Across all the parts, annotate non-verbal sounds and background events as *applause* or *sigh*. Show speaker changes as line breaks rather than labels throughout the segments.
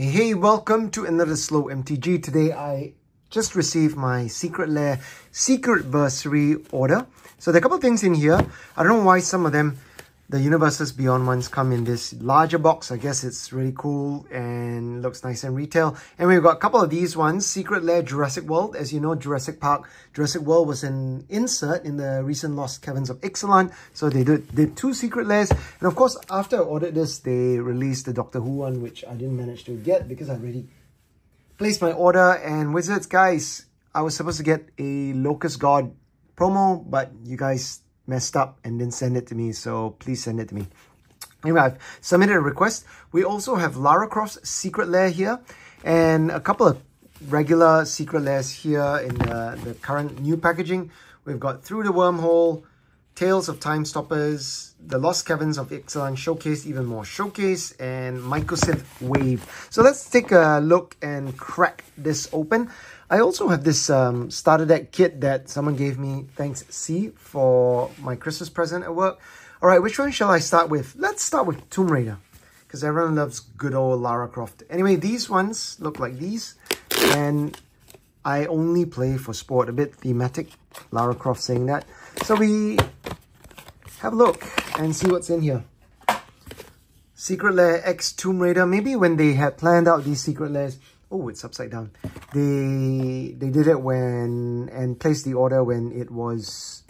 Hey, hey, welcome to another Slow MTG. Today I just received my Secret Lair SecretVersary order. So there are a couple of things in here. I don't know why some of them the Universes Beyond ones come in this larger box. I guess it's really cool and looks nice in retail. And we've got a couple of these ones. Secret Lair Jurassic World. As you know, Jurassic Park, Jurassic World was an insert in the recent Lost Caverns of Ixalan. So they did, did two Secret Lairs. And of course, after I ordered this, they released the Doctor Who one, which I didn't manage to get because I already placed my order. And Wizards, guys, I was supposed to get a Locust God promo, but you guys messed up and didn't send it to me, so please send it to me. Anyway, I've submitted a request. We also have Lara Croft's Secret Lair here and a couple of regular Secret Lairs here in the, the current new packaging. We've got Through the Wormhole, Tales of Time Stoppers, The Lost Caverns of Ixalan Showcase, even more Showcase, and Mycosynth Wave. So let's take a look and crack this open. I also have this um, starter deck kit that someone gave me, thanks C, for my Christmas present at work. All right, which one shall I start with? Let's start with Tomb Raider, because everyone loves good old Lara Croft. Anyway, these ones look like these, and I only play for sport, a bit thematic, Lara Croft saying that. So we have a look and see what's in here. Secret Lair X Tomb Raider. Maybe when they had planned out these Secret Lairs, oh, it's upside down. They they did it when and placed the order when it was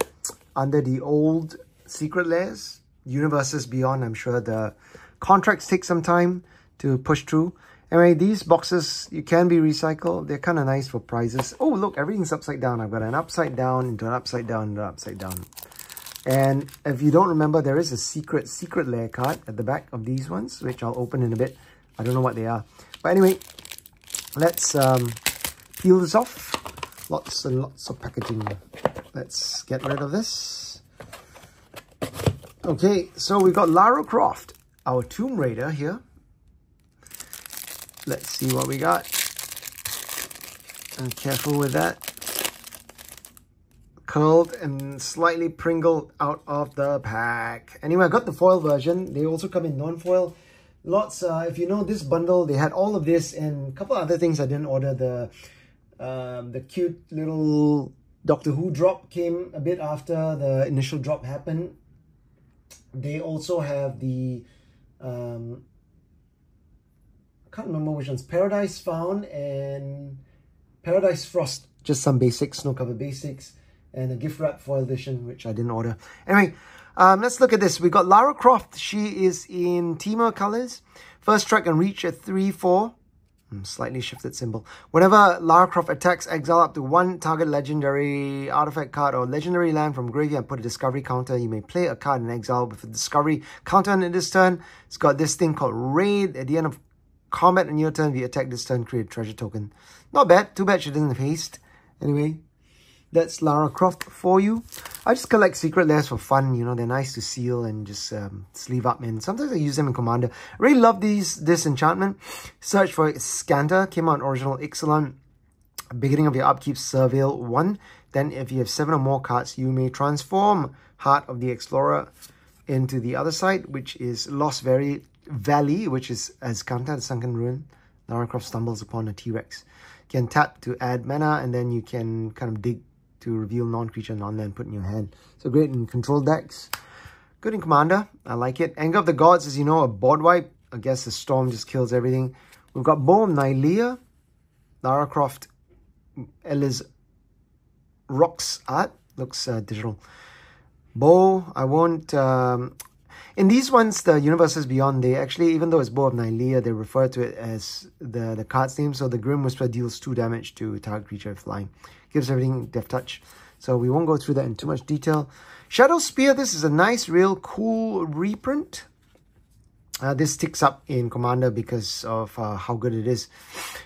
under the old Secret lairs, Universes Beyond. I'm sure the contracts take some time to push through. Anyway, these boxes, you can be recycled. They're kind of nice for prizes. Oh, look, everything's upside down. I've got an upside down into an upside down into an upside down. And if you don't remember, there is a secret, secret lair card at the back of these ones, which I'll open in a bit. I don't know what they are. But anyway, let's um, peel this off. Lots and lots of packaging. Let's get rid of this. Okay, so we've got Lara Croft, our Tomb Raider here. Let's see what we got. And careful with that curled and slightly pringled out of the pack. Anyway, I got the foil version. They also come in non-foil. Lots, uh, if you know this bundle, they had all of this and a couple other things I didn't order. The, um, the cute little Doctor Who drop came a bit after the initial drop happened. They also have the, um, I can't remember which ones, Paradise Found and Paradise Frost. Just some basics, snow cover basics and a gift wrap foil edition, which I didn't order. Anyway, um, let's look at this. We've got Lara Croft. She is in Temur colors. First strike and reach at 3-4. Hmm, slightly shifted symbol. Whenever Lara Croft attacks, exile up to one target legendary artifact card or legendary land from graveyard and put a discovery counter. You may play a card in exile with a discovery counter in this turn. It's got this thing called Raid. At the end of combat on your turn, if you attack this turn, create a treasure token. Not bad. Too bad she didn't have haste. Anyway, that's Lara Croft for you. I just collect secret lairs for fun, you know, they're nice to seal and just um, sleeve up in. Sometimes I use them in Commander. I really love these, this enchantment. Search for Azcanta, came out original Ixalan. Beginning of your upkeep, Surveil 1. Then if you have 7 or more cards, you may transform Heart of the Explorer into the other side, which is Lost Valley, Valley which is Azcanta, the Sunken Ruin. Lara Croft stumbles upon a T-Rex. You can tap to add mana, and then you can kind of dig to reveal non-creature non-land put in your hand. So great in control decks. Good in Commander. I like it. Anger of the Gods, as you know, a board wipe. I guess the Storm just kills everything. We've got Bow of Nylea, Lara Croft, Eliz Rocks art. Looks uh, digital. Bow, I won't... Um, in these ones, the Universes Beyond, they actually, even though it's Bow of Nylea, they refer to it as the, the card's name. So the Grim Whisper deals 2 damage to target creature flying gives everything Death Touch. So we won't go through that in too much detail. Shadow Spear, this is a nice, real cool reprint. Uh, this sticks up in Commander because of uh, how good it is.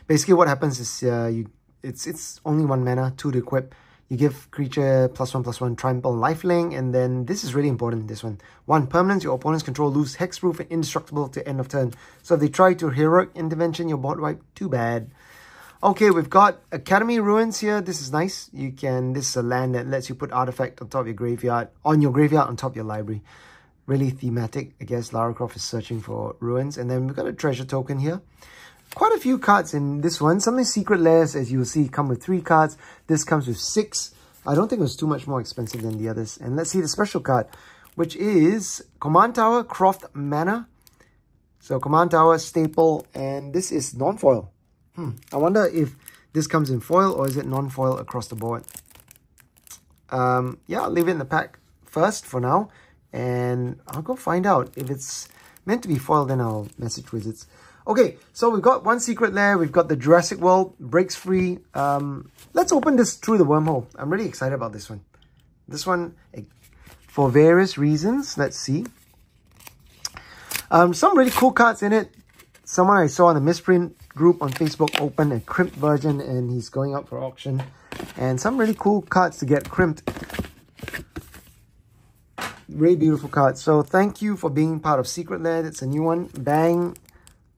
Basically, what happens is uh, you it's it's only one mana, two to equip. You give creature plus one plus one trample lifelink, and then this is really important. This one, one permanents your opponents control lose hexproof and indestructible to end of turn. So if they try to heroic intervention, your board wipe. Too bad. Okay, we've got Academy Ruins here. This is nice. You can, this is a land that lets you put artifact on top of your graveyard, on your graveyard, on top of your library. Really thematic. I guess Lara Croft is searching for ruins. And then we've got a treasure token here. quite a few cards in this one. Some of the secret lairs, as you will see, come with three cards. This comes with six. I don't think it was too much more expensive than the others. And let's see the special card, which is Command Tower Croft Manor. So Command Tower, staple, and this is non-foil. Hmm. I wonder if this comes in foil or is it non-foil across the board. Um, yeah, I'll leave it in the pack first for now. And I'll go find out. If it's meant to be foil, then I'll message Wizards. Okay, so we've got one secret lair. We've got the Jurassic World, breaks free. Um, let's open this through the wormhole. I'm really excited about this one. This one, eh, for various reasons, let's see. Um, some really cool cards in it. Someone I saw on the misprint group on Facebook opened a crimped version and he's going up for auction. And some really cool cards to get crimped. Really beautiful cards. So thank you for being part of Secret Lair. It's a new one. Bang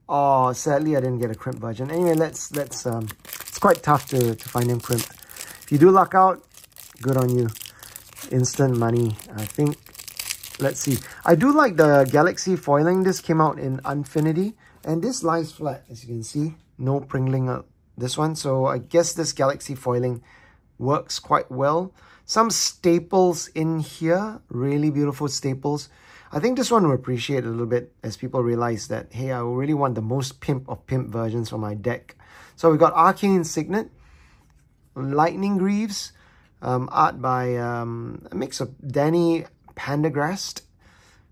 Oh, sadly I didn't get a crimp version. Anyway, let's let's um it's quite tough to, to find them crimped. If you do luck out, good on you. Instant money. I think let's see. I do like the Galaxy foiling. This came out in Unfinity. And this lies flat, as you can see. No pringling up this one. So I guess this Galaxy foiling works quite well. Some staples in here. Really beautiful staples. I think this one will appreciate a little bit as people realize that, hey, I really want the most pimp of pimp versions for my deck. So we've got Arcane Signet, Lightning Greaves, um, art by um, a mix of Danny Pendergrast.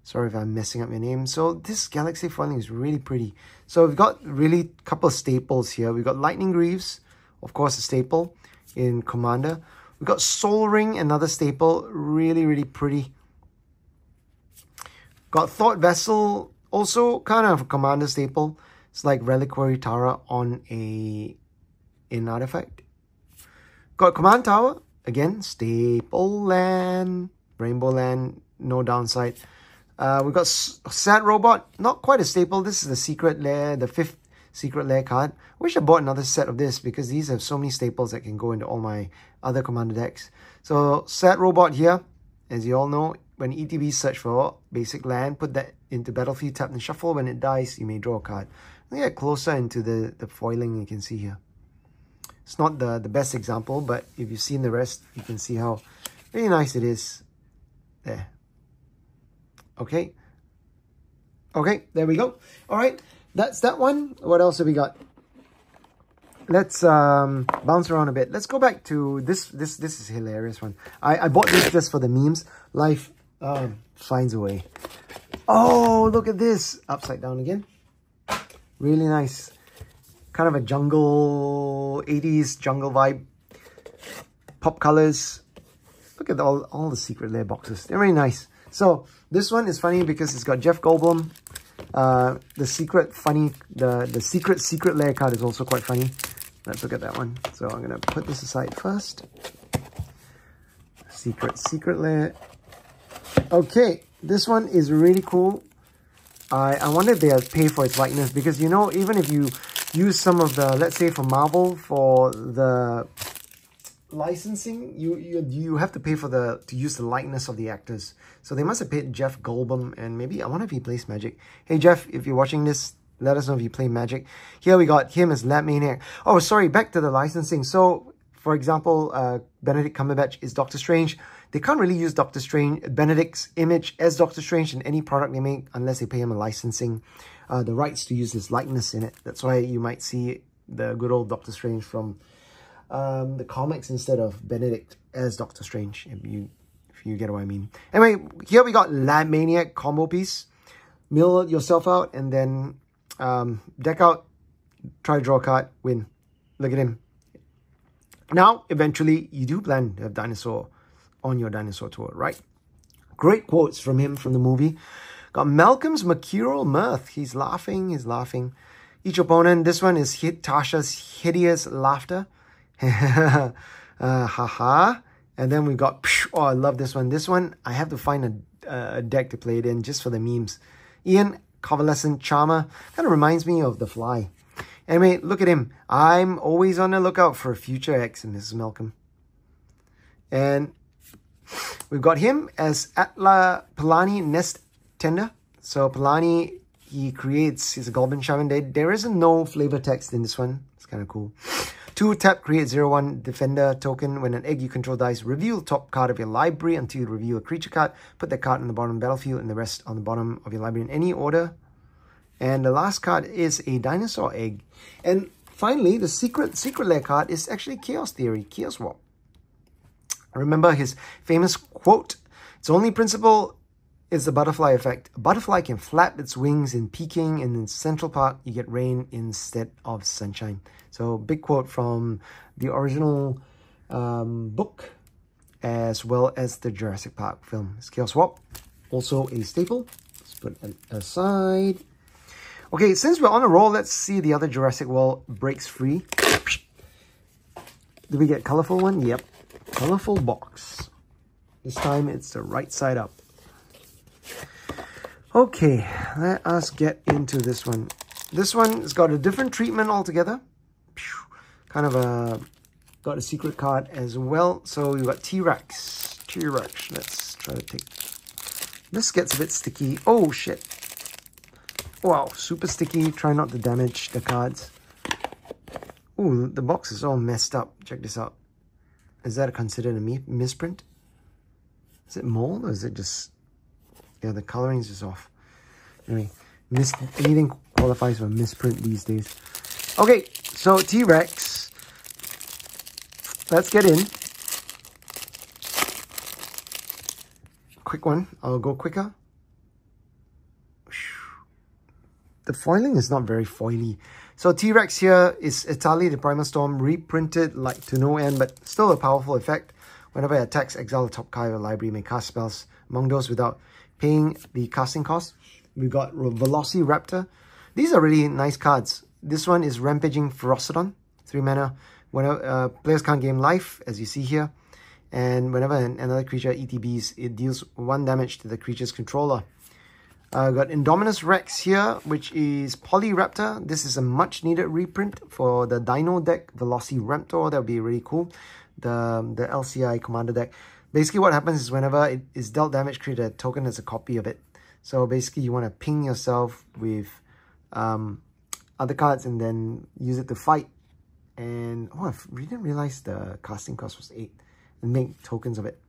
Sorry if I'm messing up your name. So this Galaxy foiling is really pretty. So we've got really a couple of staples here. We've got Lightning Greaves, of course, a staple in Commander. We've got Soul Ring, another staple, really, really pretty. Got Thought Vessel, also kind of a commander staple. It's like Reliquary Tower on a in artifact. Got Command Tower, again, staple land, Rainbow land, no downside. Uh, we got Sad Robot, not quite a staple. This is the secret lair, the fifth secret lair card. Wish I bought another set of this because these have so many staples that can go into all my other commander decks. So Sad Robot here, as you all know, when ETB search for basic land, put that into battlefield, tap and shuffle. When it dies, you may draw a card. Let me get closer into the, the foiling you can see here. It's not the, the best example, but if you've seen the rest, you can see how really nice it is. There. Okay. Okay, there we go. All right, that's that one. What else have we got? let's um, bounce around a bit. Let's go back to this. This this is hilarious one. I, I bought this just for the memes. Life um, finds a way. Oh, look at this. Upside down again. Really nice. Kind of a jungle, 80s jungle vibe. Pop colors. Look at all, all the secret lair boxes. They're really nice. So this one is funny because it's got Jeff Goldblum. Uh, the secret funny, the, the secret secret lair card is also quite funny. Let's look at that one. So I'm going to put this aside first. Secret secret lair. Okay, this one is really cool. I, I wonder if they'll pay for its likeness because, you know, even if you use some of the, let's say for Marvel, for the licensing, you, you you have to pay for the, to use the likeness of the actors. So they must have paid Jeff Goldblum and maybe, I wonder if he plays Magic. Hey Jeff, if you're watching this, let us know if you play Magic. Here we got him as Lab Maniac. Oh, sorry, back to the licensing. So, for example, uh, Benedict Cumberbatch is Doctor Strange. They can't really use Doctor Strange, Benedict's image as Doctor Strange in any product they make unless they pay him a licensing, uh, the rights to use his likeness in it. That's why you might see the good old Doctor Strange from um, the comics instead of Benedict as Doctor Strange, if you, if you get what I mean. Anyway, here we got Lab Maniac combo piece. Mill yourself out and then um, deck out, try to draw a card, win. Look at him. Now, eventually, you do plan to have dinosaur on your dinosaur tour, right? Great quotes from him from the movie. Got Malcolm's mercurial mirth. He's laughing, he's laughing. Each opponent, this one is hit Tasha's hideous laughter. *laughs* uh, haha. And then we got, oh, I love this one. This one, I have to find a, a deck to play it in just for the memes. Ian, Convalescent Charmer, kind of reminds me of The Fly. Anyway, look at him. I'm always on the lookout for a future ex in Mrs. Malcolm. And We've got him as Atla Palani Nest Tender. So Palani, he creates, he's a Goblin Shaman. There, there isn't no flavor text in this one. It's kind of cool. Two tap, create 0-1 defender token. When an egg you control dies, reveal top card of your library until you reveal a creature card. Put that card on the bottom battlefield and the rest on the bottom of your library in any order. And the last card is a dinosaur egg. And finally, the secret secret lair card is actually Chaos Theory, Chaos Warp. Remember his famous quote, its only principle is the butterfly effect. A butterfly can flap its wings in Peking and in Central Park, you get rain instead of sunshine. So big quote from the original um, book as well as the Jurassic Park film. Scale swap, also a staple. Let's put it aside. Okay, since we're on a roll, let's see the other Jurassic World breaks free. Do we get colorful one? Yep. Colorful box. This time it's the right side up. Okay, let us get into this one. This one has got a different treatment altogether. Kind of a, got a secret card as well. So you got T-Rex. T-Rex, let's try to take, this gets a bit sticky. Oh shit. Wow, super sticky. Try not to damage the cards. Ooh, the box is all messed up. Check this out. Is that considered a misprint? Is it mold or is it just yeah, the coloring is off. Anyway, mis anything qualifies for a misprint these days. Okay, so T-Rex. Let's get in. Quick one. I'll go quicker. The foiling is not very foily. So T-Rex here is Etali, the Primal Storm, reprinted like to no end, but still a powerful effect. Whenever it attacks, exile the top card of the library, may cast spells among those without paying the casting cost. We've got Velociraptor. These are really nice cards. This one is Rampaging Ferocidon, 3 mana. Whenever uh, players can't gain life, as you see here. And whenever an, another creature ETBs, it deals 1 damage to the creature's controller. Uh, got Indominus Rex here, which is Polyraptor. This is a much needed reprint for the Dino deck, Velociraptor. That would be really cool. The, the LCI commander deck. Basically what happens is whenever it is dealt damage, create a token as a copy of it. So basically you want to ping yourself with um, other cards and then use it to fight. And oh, I didn't realize the casting cost was 8 and make tokens of it.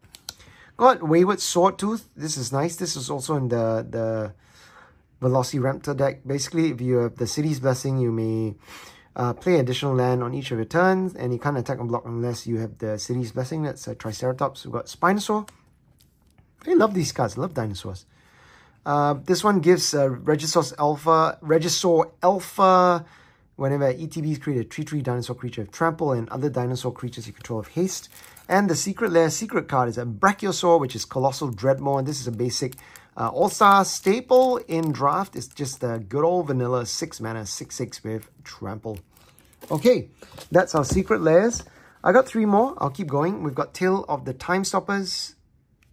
Got Wayward Swordtooth. This is nice. This is also in the, the Velociraptor deck. Basically, if you have the City's Blessing, you may uh, play additional land on each of your turns, and you can't attack and block unless you have the City's Blessing. That's a Triceratops. We've got Spinosaur. I love these cards. I love dinosaurs. Uh, this one gives uh, Alpha, Regisaur Alpha, whenever ETBs create a 3-3 dinosaur creature of trample and other dinosaur creatures you control of haste. And the Secret Lair secret card is a Brachiosaur, which is Colossal Dreadmaw. And this is a basic uh, staple in draft. It's just the good old vanilla 6 mana, 6-6 with trample. Okay, that's our secret lairs. I got three more. I'll keep going. We've got Tale of the Time Stoppers.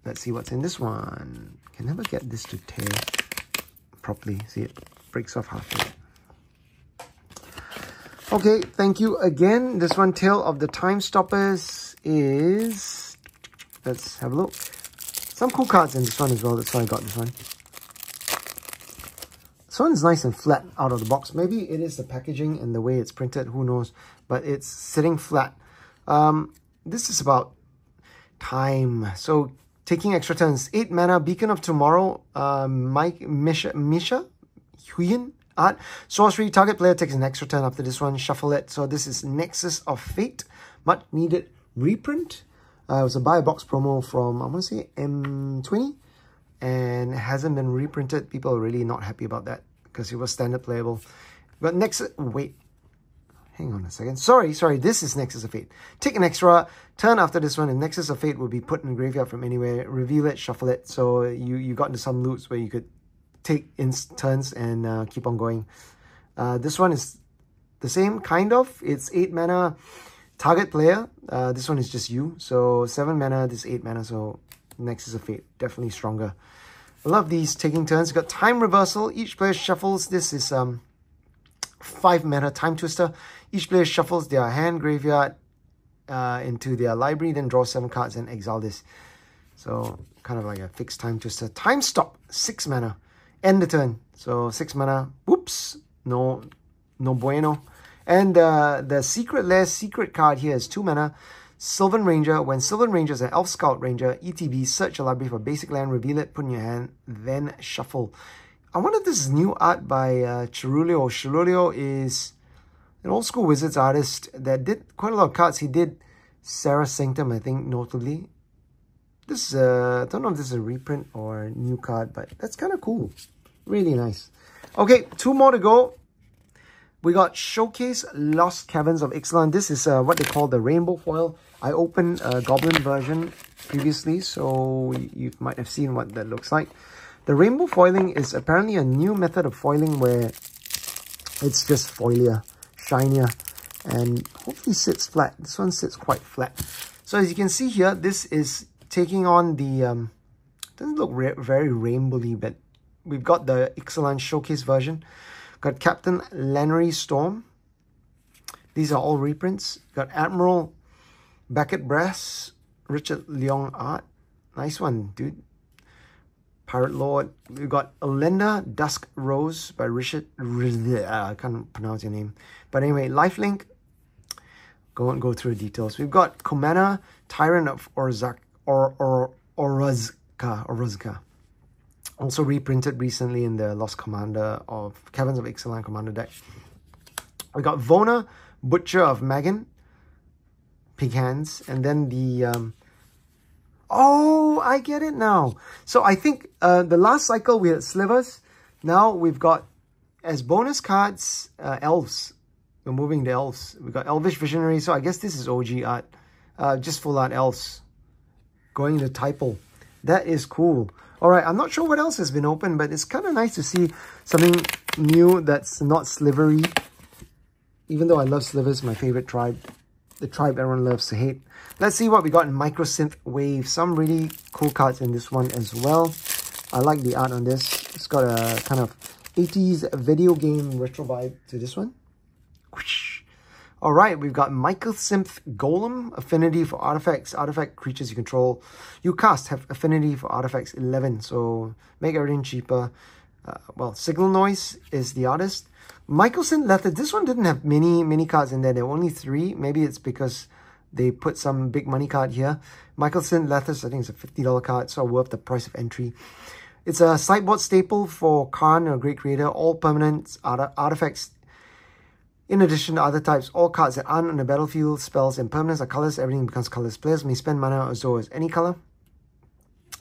Let's see what's in this one. Can never get this to tear properly. See, it breaks off halfway. Okay, thank you again. This one, Tale of the Time Stoppers, is... Let's have a look. Some cool cards in this one as well. That's why I got this one. This one is nice and flat out of the box. Maybe it is the packaging and the way it's printed, who knows. But it's sitting flat. Um, this is about time. So taking extra turns. 8 mana, Beacon of Tomorrow, uh, Mike, Misha, Misha, Huyin, art. Sorcery, target player takes an extra turn after this one, shuffle it. So this is Nexus of Fate, much needed reprint. Uh, it was a buy a box promo from, I want to say M20 and hasn't been reprinted. People are really not happy about that because it was standard playable. But next, wait, hang on a second. Sorry, sorry, this is Nexus of Fate. Take an extra turn after this one, and Nexus of Fate will be put in the graveyard from anywhere. Reveal it, shuffle it. So you, you got into some loops where you could take in turns and uh, keep on going. Uh, this one is the same, kind of. It's 8 mana target player. Uh, this one is just you. So 7 mana, this 8 mana. So Nexus of Fate, definitely stronger. I love these taking turns. You've got Time Reversal. Each player shuffles. This is um, 5 mana Time Twister. Each player shuffles their hand graveyard uh, into their library, then draw 7 cards and exile this. So kind of like a fixed Time Twister. Time Stop, 6 mana. end the turn. So 6 mana, whoops, no, no bueno. And uh, the Secret Lair secret card here is 2 mana, Sylvan Ranger. When Sylvan Ranger is an Elf Scout Ranger, ETB, search a library for basic land, reveal it, put in your hand, then shuffle. I wonder if this is new art by uh, Chirulio. Is an old school Wizards artist that did quite a lot of cards. He did Serra's Sanctum, I think, notably. This, uh, I don't know if this is a reprint or a new card, but that's kind of cool. Really nice. Okay, two more to go. We got Showcase Lost Caverns of Ixalan. This is uh, what they call the rainbow foil. I opened a Goblin version previously, so you might have seen what that looks like. The rainbow foiling is apparently a new method of foiling where it's just foilier, shinier, and hopefully sits flat. This one sits quite flat. So as you can see here, this is taking on the, um, doesn't look very rainbowy, but we've got the Ixalan Showcase version. Got Captain Lannery Storm. These are all reprints. Got Admiral Beckett Brass, Richard Leong art. Nice one, dude. Pirate Lord. We've got Elenda Dusk Rose by Richard. I can't pronounce your name. But anyway, Lifelink. Go and go through the details. We've got Kumena, Tyrant of Orazca, or, or, Orazca. Orazca also reprinted recently in the Lost Commander of Caverns of Ixalan Commander deck. We got Vona, Butcher of Magan, Pig Hands, and then the... Um, oh, I get it now. So I think uh, the last cycle we had Slivers. Now we've got, as bonus cards, uh, Elves. We're moving the Elves. We've got Elvish Visionary, so I guess this is OG art. Uh, just full art Elves. Going to Typal. That is cool. All right, I'm not sure what else has been open, but it's kind of nice to see something new that's not slivery. Even though I love slivers, my favorite tribe. The tribe everyone loves to hate. Let's see what we got in Mycosynth Wave. Some really cool cards in this one as well. I like the art on this. It's got a kind of 80s video game retro vibe to this one. Whoosh. All right, we've got Mycosynth Golem, affinity for artifacts, artifact creatures you control. You cast have affinity for artifacts 11, so make everything cheaper. Uh, well, Signal Noise is the artist. Mycosynth Lattice, this one didn't have many, many cards in there. There were only three. Maybe it's because they put some big money card here. Mycosynth Lattice, I think it's a $50 card, so worth the price of entry. It's a sideboard staple for Karn, a great creator. All permanent art artifacts in addition to other types, all cards that aren't on the battlefield, spells, and permanents are colors. Everything becomes colors. Players may spend mana as though as any color.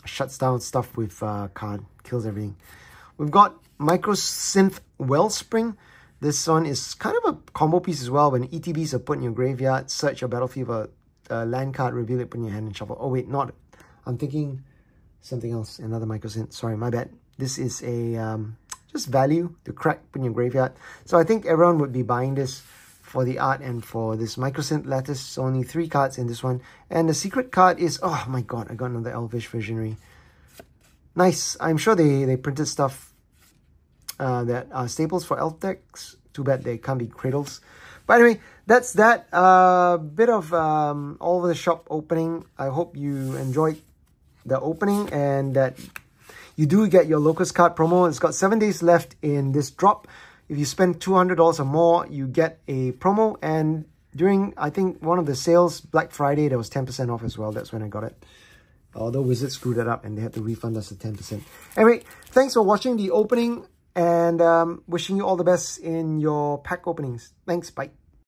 Shuts down stuff with uh, card. Kills everything. We've got Micro Mycosynth Wellspring. This one is kind of a combo piece as well. When ETBs are put in your graveyard, search your battlefield for a land card, reveal it, put in your hand and shuffle. Oh wait, not. I'm thinking something else. Another Mycosynth. Sorry, my bad. This is a um, just value to crack in your graveyard. So I think everyone would be buying this for the art and for this Mycosynth Lattice. only three cards in this one. And the secret card is, oh my god, I got another Elvish Visionary. Nice. I'm sure they, they printed stuff uh, that are staples for elf decks. Too bad they can't be cradles. But anyway, that's that. A uh, bit of um, all over the shop opening. I hope you enjoyed the opening and that you do get your Locust card promo. It's got seven days left in this drop. If you spend $200 or more, you get a promo. And during, I think, one of the sales, Black Friday, there was 10% off as well. That's when I got it. Although Wizard screwed it up and they had to refund us the 10%. Anyway, thanks for watching the opening and um, wishing you all the best in your pack openings. Thanks, bye.